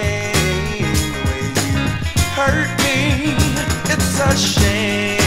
shame the way you hurt me. It's a shame